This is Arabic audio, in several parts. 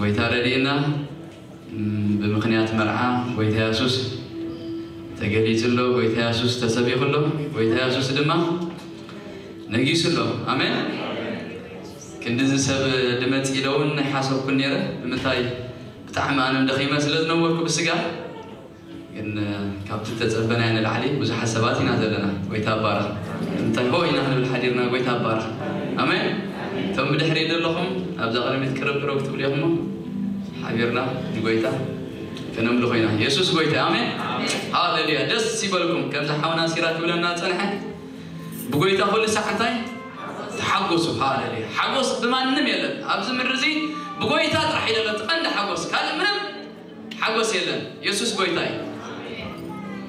ويتا رلينا بمخنيات مرعى ويتا ياسوس تقريت له ويتا ياسوس تسبيق له ويتا ياسوس دما نجيس له امين كنت سب دمت يلون حاسب كنيرة بمتاي بتعم انا دخيمة سلت نورك بالسجار ان كابت تتسبنا عن العلي وزح حساباتي نازل لنا ويتا بارخ انت هو نحن بالحديرنا ويتا بارخ امين ثم بدحرين لهم ابدا قلمي تكرب كرو كتب لي هما حبيرنا دويتا فنملو خينا يسوس غويتا امين هذا اللي دس سيبلكم كم تحاونا سيرات ولا الناس انا حد بغويتا كل ساعتين تحقص هذا اللي حقص بما نم يلا ابز من رزين بغويتا راح يلا تقند حقص قال من حقص يلا يسوس غويتا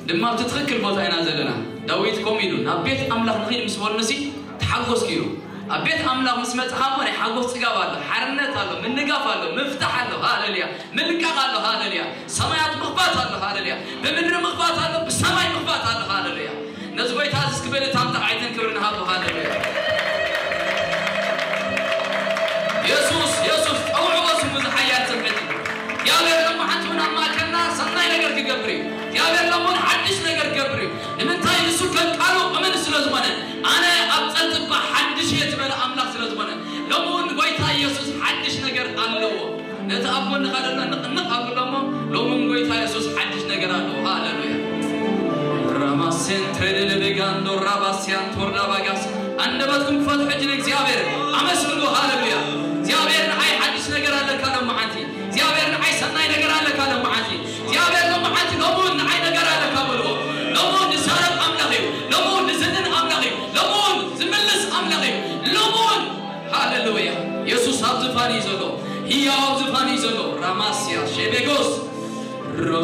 لما تتخكل بوتاينا زلنا داويت كوميدو نبيت املاح نخيل مسوار نسي تحقص كيلو أبيت أملا مسمت خامون حقوق تجاوله حرنة الله من نقافله مفتاح الله هالليا ملك الله ليه سمايات مخبات الله ليه بمن مخبات الله بسماي مخبات الله ليه نزوي تازس قبل تام تعيدن كبرنا هذا ወዲ ካለና ንቕንቕ ኣብሎሞ ሎሚ ጎይታ የሱስ ሓድሽ ነገር ኣለዎ ሃሌሉያ ራማሴን ትሬደለቤጋንዶ ራባስያን ቶርዳባጋስ አንደበትኩም ክፈትሑ እጅ እግዚአብሔር አመስሉ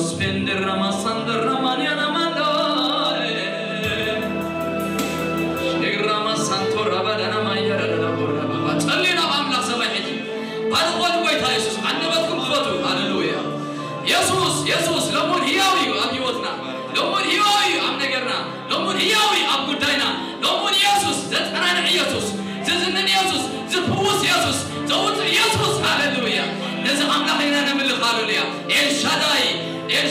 Los pendir Ramazan'dır Ramazan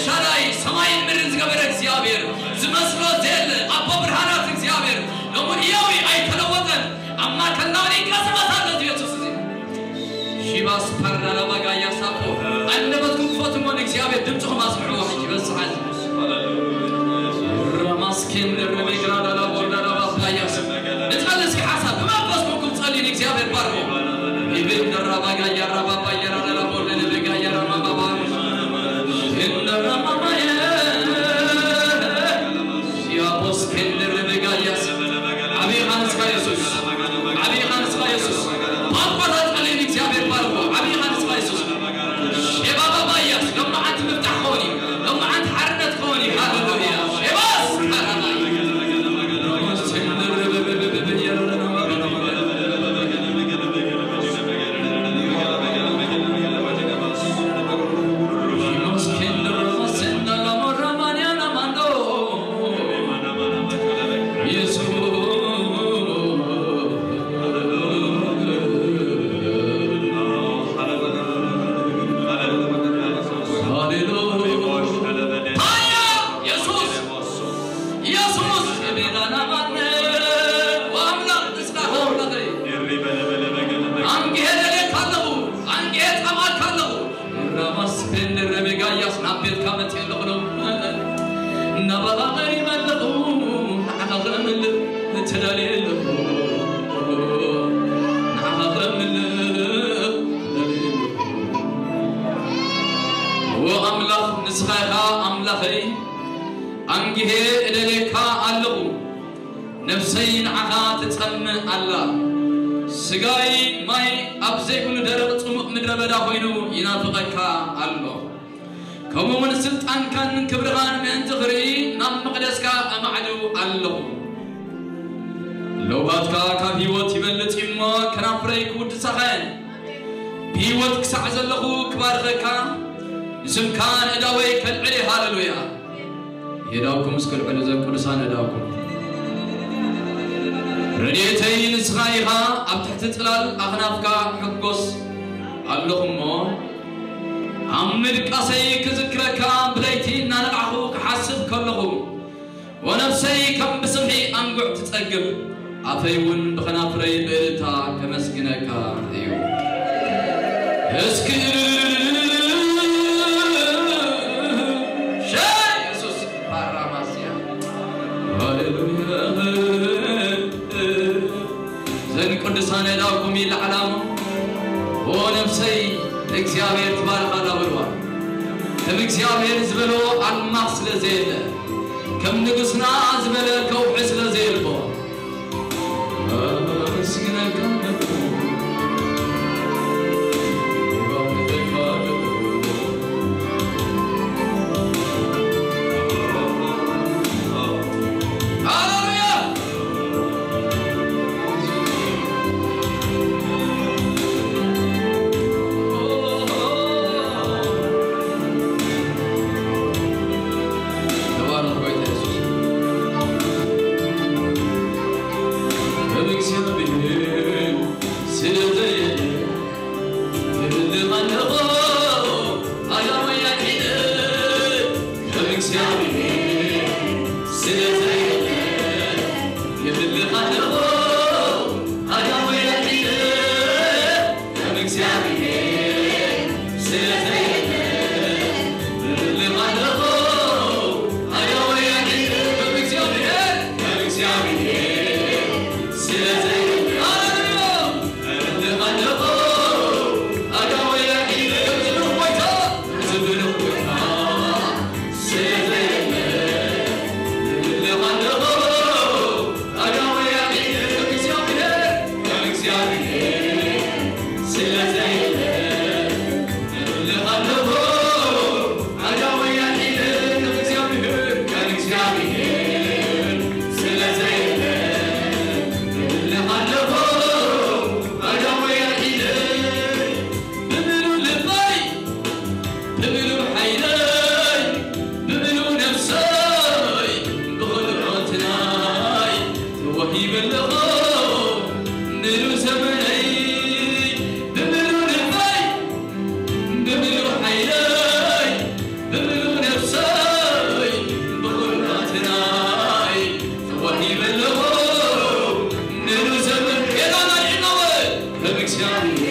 ሻዳይ ሰማይን ምድርን ዝገበረ እግዚአብሔር ዝመስሎ ዘል አቦ ብርሃናት እግዚአብሔር ለሙድያዊ አይተለወጠን አማከናውን ይቀስበታል ኢየሱስ ሺባስ ፐርና ለማጋያ ሳቆ አንደበት ጉንፎትሞን እግዚአብሔር ድምፅኹም አስምዑ ጸም አላ ስጋይ ማይ ኣብ ደረቅ ጽሙቅ ምድረ በዳ ኮይኑ ይናፍቐካ ኣሎ ከምኡ ውን ስልጣንካን ክብርኻን ምእንቲ ክርኢ ናብ መቕደስካ ኣማዕሉ ኣለኹ ለውሃትካ ካብ ህይወት ይበልፅ እሞ ከናፍረይ ክውድሳኸን ብህይወት ክሳዕ ዘለኹ ክባርኸካ ንስምካ ንእዳወይ ከልዕል ሃለሉያ የዳውኩም እስከ ዘብ ቅዱሳን እዳውኩም رديتي نسخايها أبتحت تلال أخنافك حقوس اللهم أمد قسيك ذكرك بليتي نان أخوك حسب كلهم ونفسي كم بسمحي أنقع تتقب أفيون بخناف ريبتا كمسكنك أيو اسكر ዝኾነ ዳኩም ይልዓላሙ ኦ ነፍሰይ ንእግዚኣብሔር ትባርኻላ ብልዋል ከም እግዚኣብሔር ዝበሎ ኣልማኽ ስለ ዘየለ ከም ንጉስና ዝበለ ከውሒ ስለ ዘየልቦ You live tell me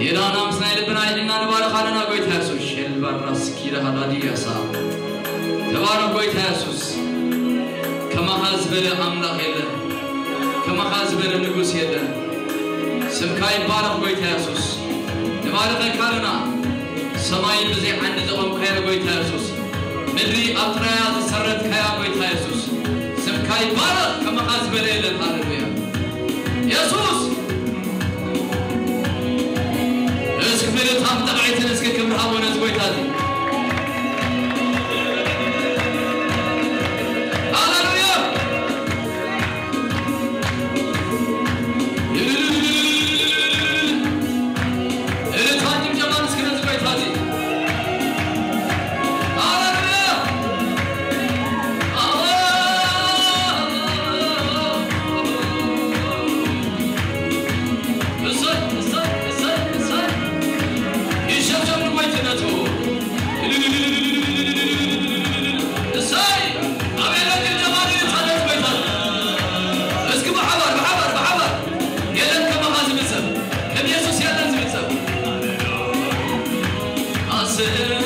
Yeda namsına elbina elinden var halına koy tersus. Şel barra sikira haladiyasa. Tevarım koy tersus. Kama hazbeli amlak ele. Kama hazbeli nügus yede. Simkayın barım koy tersus. Tevarım karına. Samayın bizi annede omkaya kayra koy tersus. Milli atraya sarret kaya koy tersus. Simkayın barım kama hazbeli ele. Haleluya. Jesus! تكمل الخط تبعي تنسكي كم حاول نزوي myself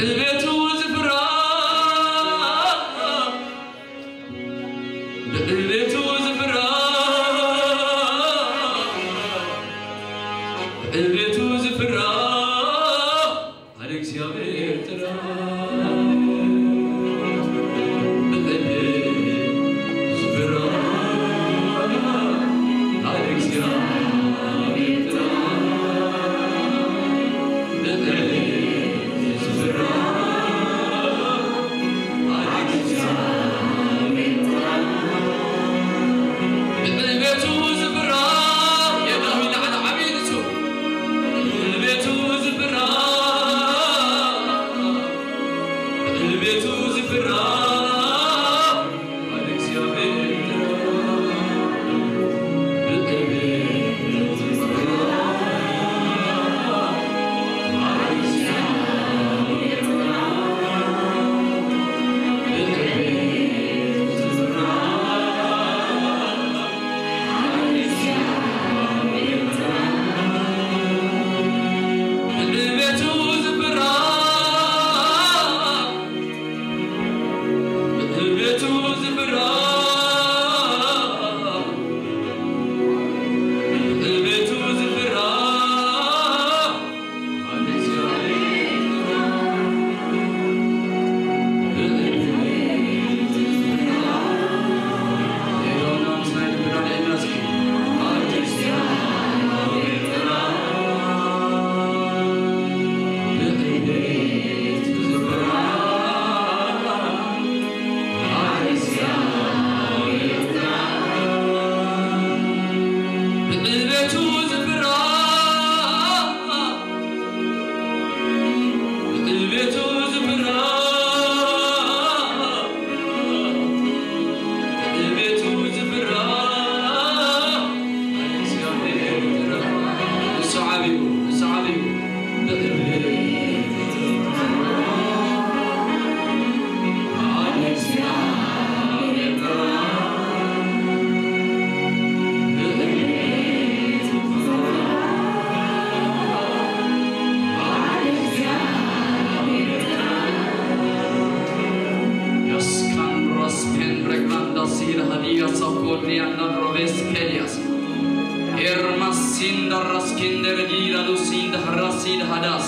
Привет! Э, Harras Kinder Gidadu Sind Harasid Hadas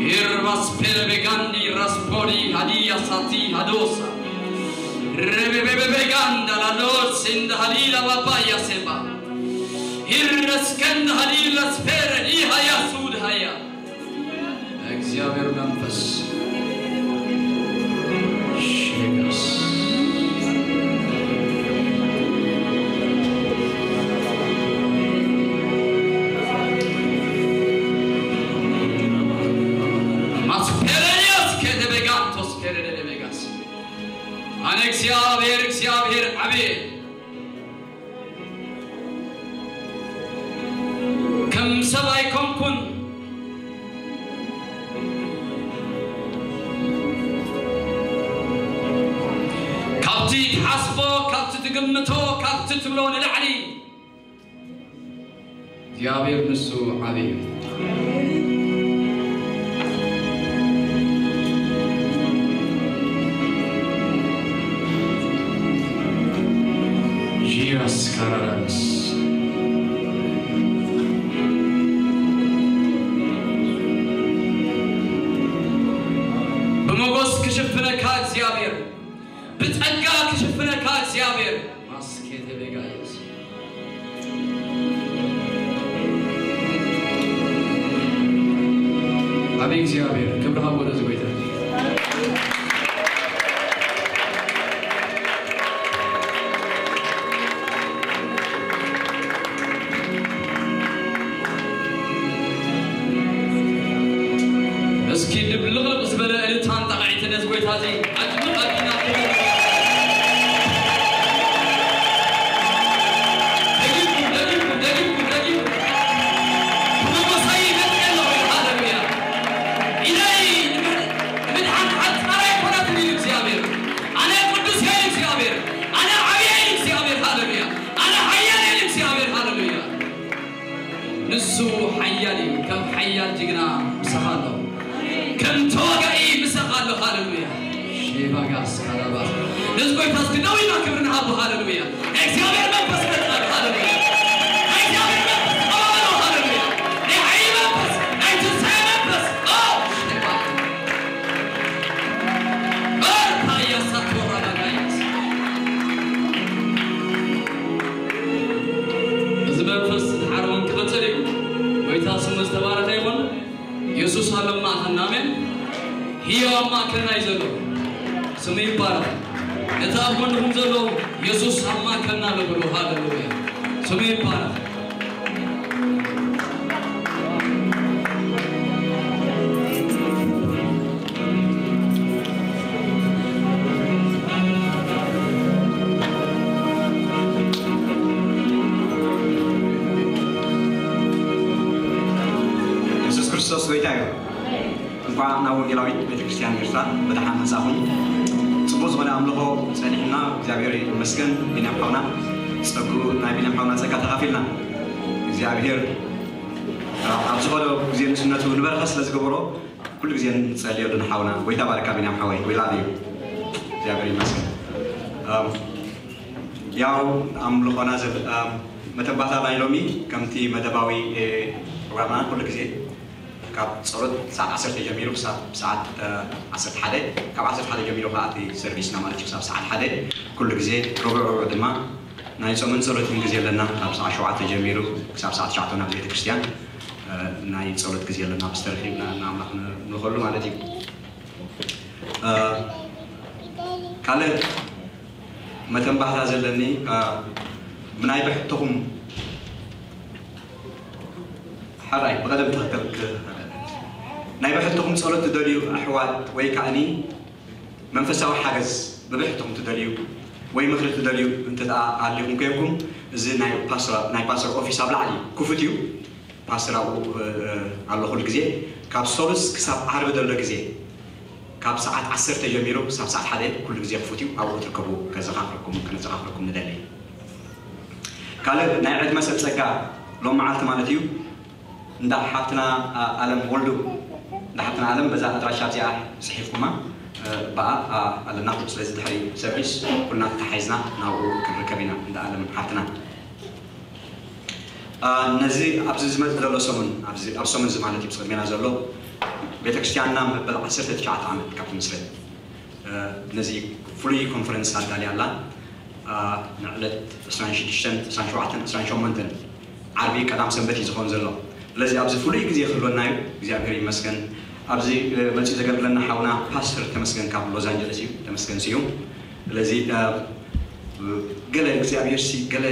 Irvas Pelebegandi Raspori Hadia Sati Hadosa Rebebebeganda La Lord Sind Halila Vapaya Seba Irres Kend Halila Spere Ihaya Sura さらな አሰናዳባት ህዝቦች ታስግናው ይላክብርና ሃሌሉያ እግዚአብሔር መንፈስ መጣ ሃሌሉያ ኢየሱስ አለማትና አሜን ህያው ማከና ይዘሉ ስም ይባረክ። እዛ ወንድሙም ዘሎ ኢየሱስ አማከና ነው ብሎ ሃሌሉያ። ስም ይባረክ። መፀጋ ተኻፊልና እግዚኣብሔር ኣብ ዝኾነ ግዜ ንስነቱ ንበረኸ ስለ ዝገብሮ ኩሉ ግዜ ንፀልየሉ ንሓውና ጎይታ ባርካ ቢናም ሓወይ ወይላን እዩ እግዚኣብሔር ይመስል ያው ኣምልኾና መተባታና ሎሚ ከምቲ መደባዊ ፕሮግራምና ኩሉ ግዜ ካብ ፀሎት ሳብ 1 ጀሚሩ ክሳብ ሰዓት 11 ካብ 11 ጀሚሩ ከዓ ሰርቪስና ማለት እዩ ክሳብ ሰዓት ሓደ ኩሉ ግዜ ረብዕ ድማ ናይ ፆምን ፀሎትን ግዜ ኣለና ካብ ሰዓ ሸውዓተ ጀሚሩ ክሳብ ሰዓ ትሽዓተ ናብ ቤተ ክርስቲያን ናይ ፀሎት ግዜ ኣለና ብስተረኺብና ንኣምላኽ ንኽእሉ ማለት እዩ ካልእ መተንባህታ ዘለኒ ብናይ ብሕቶኹም ሓራይ ብቀደም ትኽክል ናይ ብሕቶኹም ፀሎት ትደልዩ ኣሕዋት ወይ ከዓኒ መንፈሳዊ ሓገዝ ብብሕቶኹም ትደልዩ ወይ ምክሪ ትደልዩ እንተኣ ኣለኹም ከይብኩም እዚ ናይ ፓስተር ኦፊስ ኣብ ላዕሊ ክፉት እዩ ፓስተር ኣብኡ ኣሎ ኩሉ ግዜ ካብ ሰሉስ ክሳብ ዓርቢ ዘሎ ግዜ ካብ ሰዓት ዓሰርተ ጀሚሩ ክሳብ ሰዓት ሓደ ኩሉ ግዜ ክፉት እዩ ኣብኡ ትርከቡ ከዘኻኽረኩም ክነዘኻኽረኩም ንደለ ካልእ ናይ ዕድመ ሰብ ፀጋ ሎም መዓልቲ ማለት እዩ እንዳ ሓፍትና ኣለም ወልዱ እንዳ ሓፍትና ኣለም በዛ ኣድራሻ እዚኣ ፅሒፍኩማ ብኣ ኣለና ስለዚ ድሕሪ ሰብዒስ ኩልና ተሓሒዝና ናብኡ ክንርከብ ኢና እንዳ ኣለም ነዚ ኣብዚ ዝመፅእ ዘሎ ሰሙን ኣብ ሰሙን እዚ ማለት እዩ ምስ ዘሎ ቤተክርስትያንና መበል 19 ዓመት ካብቲ ምስረት ነዚ ፍሉይ ኮንፈረንስ ኣዳልያ ኣላ ንዕለት 26 27 28 ዓርቢ ቀዳም ሰንበት እዩ ዝኸውን ዘሎ ስለዚ ኣብዚ ፍሉይ ግዜ ክህልወና እዩ እግዚኣብሔር ይመስገን ኣብዚ መልፂ ዘገልግለና ሓውና ፓስተር ተመስገን ካብ ሎስ ኣንጀለስ እዩ ተመስገን ስዩ ስለዚ ገለ እግዚኣብሔር ሲ ገለ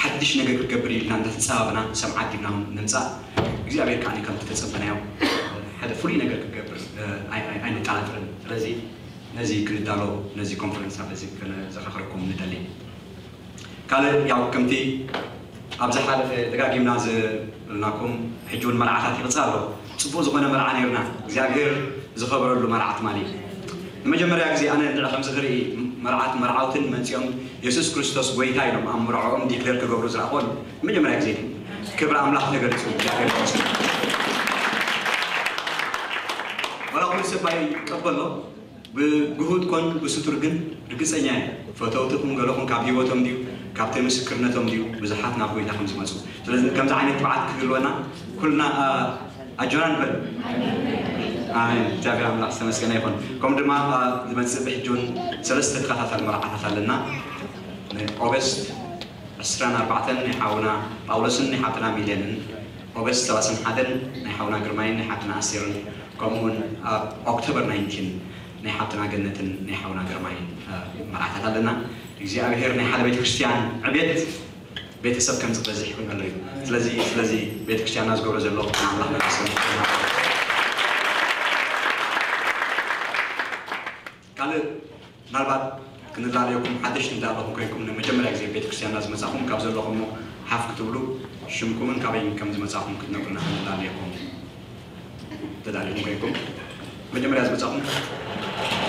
ሓድሽ ነገር ክገብር ኢልና እንተተፀባብና ሰምዓት ኢልና ነምፃእ እግዚኣብሔር ከዓኒ ከም ተፀበናዮ ሓደ ፍሉይ ነገር ክገብር ኣይንጠራጥርን ስለዚ ነዚ ክንዳሎ ነዚ ኮንፈረንስ ኣብዚ ዘኸኽረኩም ንደሊ ካልእ ያው ከምቲ ኣብ ዝሓለፈ ደጋጊምና ዝብልናኩም ሕጂ እውን መርዓታት ይቕፅእ ኣሎ ፅቡቅ ዝኾነ መርዓ ነይርና እግዚኣብሔር ዝኸበረሉ መርዓት ማለት እዩ ንመጀመርያ ግዜ ኣነ ንድዕ ከምዚ ክርኢ መርዓት መርዓውትን መፂኦም የሱስ ክርስቶስ ጎይታ ኢሎም ኣብ ምርዖኦም ዲክለር ክገብሩ ዝረኽቦን መጀመርያ ግዜ ክብሪ ኣምላኽ ተገሊፁ እግዚኣብሔር ይስ ዋላ ኩሉ ስባይ ይቀበሎ ብግሁድ ኮን ብስቱር ግን ርግፀኛ የ ፈተውትኩም ገለኹም ካብ ሂወቶም ድዩ ካብቲ ምስክርነቶም ድዩ ብዙሓት ናብ ጎይታ ከም ዝመፁ ስለዚ ከምዚ ዓይነት ጥብዓት ክህልወና ኩልና ኣጆና ንበል ኣሜን እግዚአብሔር ኣምላክ ዝተመስገነ ይኹን ከምኡ ድማ ዝመፅእ ብሕጁን ሰለስተ ተከታታል መርዓታት ኣለና ኦገስት 24 ናይ ሓውና ጳውሎስን ናይ ሓፍትና ሚልየንን ኦገስት 31 ናይ ሓውና ግርማይን ናይ ሓፍትና ኣሲርን ከምኡውን ኦክቶበር 19 ናይ ሓፍትና ገነትን ናይ ሓውና ግርማይን መርዓታት ኣለና እግዚኣብሔር ናይ ሓደ ቤተክርስትያን ዕብየት ቤተሰብ ከም ዝበዝሕ እዩ ነሩ እዩ ስለዚ ስለዚ ቤተ ክርስቲያንና ዝገብሮ ዘሎ ኣምላኽ መለስ ካልእ ምናልባት ክንላለየኩም ሓደሽቲ እንዳለኹም ኮይንኩም ንመጀመርያ ግዜ ቤተ ክርስቲያንና ዝመፃኹም ካብ ዘለኹም ሓፍ ክትብሉ ሽምኩምን ካበይን ከም ዝመፃኹም ክትነግሩና ክንላለየኩም ተዳልኹም ኮይንኩም መጀመርያ ዝመፃኹም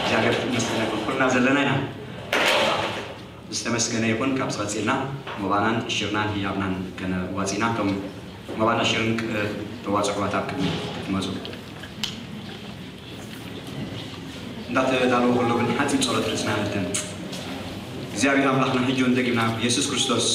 እግዚኣብሔር ምስ ኩልና ዘለና ኢና ዝተመስገነ ይኹን ካብ ዝቐፂልና ሞባናን እሽርናን ህያብናን ከነ ዋፂና ሞባና እሽርን ተዋፅሑ ኣብ ቅድሚ ክትመፁ እንዳተዳለዎ ከሎ ግን ሓፂም ፀሎት ርእስና ንድን እግዚኣብሔር ኣምላኽና ሕጂ ወንደጊምና ኢየሱስ ክርስቶስ